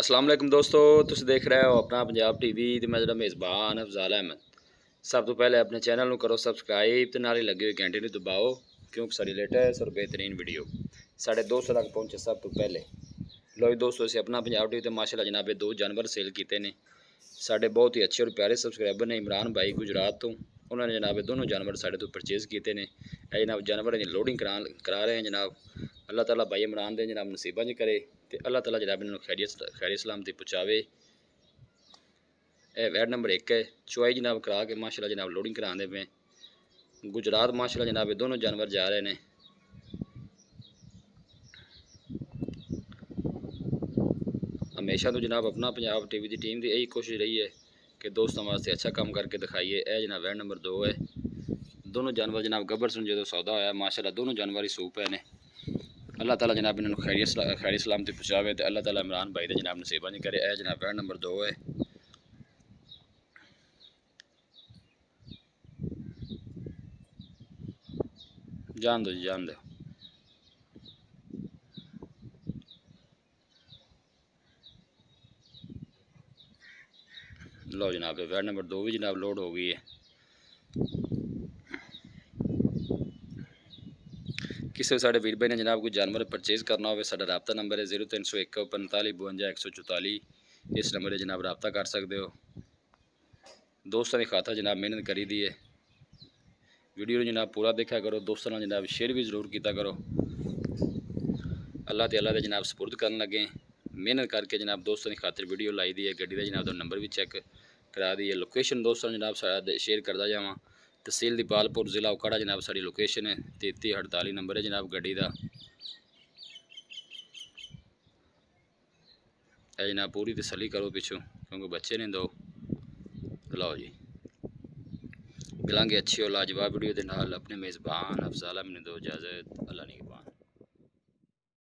ਅਸਲਾਮ ਅਲੈਕਮ ਦੋਸਤੋ ਤੁਸੀਂ ਦੇਖ ਰਹੇ ਹੋ ਆਪਣਾ ਪੰਜਾਬ ਟੀਵੀ ਤੇ ਮੈਂ ਜਿਹੜਾ ਮੇਜ਼ਬਾਨ ਅਫਜ਼ਾਲ ਅਹਿਮਦ ਸਭ ਤੋਂ ਪਹਿਲੇ ਆਪਣੇ ਚੈਨਲ ਨੂੰ ਕਰੋ ਸਬਸਕ੍ਰਾਈਬ ਤੇ ਨਾਲ ਹੀ ਲੱਗੇ ਹੋਏ ਘੰਟੇ ਨੂੰ ਦਬਾਓ ਕਿਉਂਕਿ ਸਾਡੀ ਲੇਟੈਸਟ ਔਰ ਬਿਹਤਰੀਨ ਵੀਡੀਓ ਸਾਡੇ ਦੋਸਤਾਂ ਤੱਕ ਪਹੁੰਚੇ ਸਭ ਤੋਂ ਪਹਿਲੇ ਲੋ ਜੀ ਦੋਸਤੋ ਅਸੀਂ ਆਪਣਾ ਪੰਜਾਬ ਟੀਵੀ ਤੇ ਮਾਸ਼ਾਅੱਲਾ ਜਨਾਬੇ ਦੋ ਜਾਨਵਰ ਸੇਲ ਕੀਤੇ ਨੇ ਸਾਡੇ ਬਹੁਤ ਹੀ ਅੱਛੇ ਔਰ ਪਿਆਰੇ ਸਬਸਕ੍ਰਾਈਬਰ ਨੇ ਇਮਰਾਨ ਭਾਈ ਗੁਜਰਾਤ ਤੋਂ ਉਹਨਾਂ ਨੇ ਜਨਾਬ ਦੋਨੋਂ ਜਾਨਵਰ ਸਾਡੇ ਤੋਂ ਪਰਚੇਜ਼ ਕੀਤੇ ਨੇ ਇਹ ਜਨਾਬ ਜਾਨਵਰਾਂ ਦੀ ਲੋਡਿੰਗ ਕਰਾ ਕਰਾ ਰਹੇ ਹਨ ਜਨਾਬ अल्लाह तला भाई इमरान दे जनाब नसीबा च करे तो अल्लाह तला जनाब इन्होंने खैरी खैरी सलामती पहुँचावे। ए वैड नंबर एक है, चुआई जनाब करा के माशाला जनाब लोडिंग करा दे पे। गुजरात माशाला जनाब ये दोनों जानवर जा रहे हैं हमेशा तो जनाब अपना पंजाब टीवी की टीम की यही कोशिश रही है कि दोस्तों वास्ते अच्छा काम करके दिखाइए। यह जनाब वैड नंबर दो है। दोनों जानवर जनाब गबर सुन जो सौदा होया माशाला दोनों जानवर ही सूप है ने। अल्लाह तला जनाब इन्होंने खैरी सला, खैरी सलामती पहुँचावे तो अल्लाह तला इमरान भाई जनाब नसीबा नहीं करे। ए जनाब वैन नंबर दो है। जान दो जी जान दो। लो जनाब वैन नंबर दो भी जनाब लोड हो गई है। ਕਿਸੇ ਸਾਡੇ ਵੀਰ ਭਾਈ ਨੇ ਜਨਾਬ ਕੋਈ ਜਾਨਵਰ ਪਰਚੇਜ਼ ਕਰਨਾ ਹੋਵੇ ਸਾਡਾ ਰਾਬਤਾ ਨੰਬਰ ਹੈ 0301 45 ਇਸ ਨੰਬਰ 'ਤੇ ਜਨਾਬ ਰਾਬਤਾ ਕਰ ਸਕਦੇ ਹੋ ਦੋਸਤਾਂ ਦੀ ਖਾਤਰ ਜਨਾਬ ਮਿਹਨਤ ਕਰੀ ਦੀ ਹੈ ਵੀਡੀਓ ਨੂੰ ਜਨਾਬ ਪੂਰਾ ਦੇਖਿਆ ਕਰੋ ਦੋਸਤਾਂ ਨਾਲ ਜਨਾਬ ਸ਼ੇਅਰ ਵੀ ਜ਼ਰੂਰ ਕੀਤਾ ਕਰੋ ਅੱਲਾਹ ਤੇ ਅੱਲਾਹ ਦੇ ਜਨਾਬ ਸਪੁਰਦ ਕਰਨ ਲੱਗੇ ਮਿਹਨਤ ਕਰਕੇ ਜਨਾਬ ਦੋਸਤਾਂ ਦੀ ਖਾਤਰ ਵੀਡੀਓ ਲਾਈ ਦੀ ਹੈ ਗੱਡੀ ਦਾ ਜਨਾਬ ਦਾ ਨੰਬਰ ਵੀ ਚੈੱਕ ਕਰਾ ਦੀ ਹੈ ਲੋਕੇਸ਼ਨ ਦੋਸਤਾਂ ਨੂੰ ਜਨਾਬ ਸਾਡਾ ਸ਼ੇਅਰ ਕਰਦਾ ਜਾਵਾਂ ਤਹਿਸੀਲ ਦੀਪਾਲਪੁਰ ਜ਼ਿਲ੍ਹਾ ਉਕਾੜਾ ਜਨਾਬ ਸਾਡੀ ਲੋਕੇਸ਼ਨ ਹੈ 3348 ਨੰਬਰ ਹੈ ਜਨਾਬ ਗੱਡੀ ਦਾ। ਇਹ ਜਨਾਬ ਪੂਰੀ ਤਸੱਲੀ ਕਰੋ ਪਿੱਛੋਂ, ਕਿਉਂਕਿ ਬੱਚੇ ਨੇ ਦੋ। ਲਓ ਜੀ। ਮਿਲਾਂਗੇ ਅੱਛੀ ਔਰ ਲਾਜਵਾਬ ਵੀਡੀਓ ਦੇ ਨਾਲ। ਆਪਣੇ ਮੇਜ਼ਬਾਨ ਅਫਜ਼ਾਲ ਅਮਨ ਦੋ ਇਜਾਜ਼ਤ। ਅੱਲਾ ਨਿਗਬਾਨ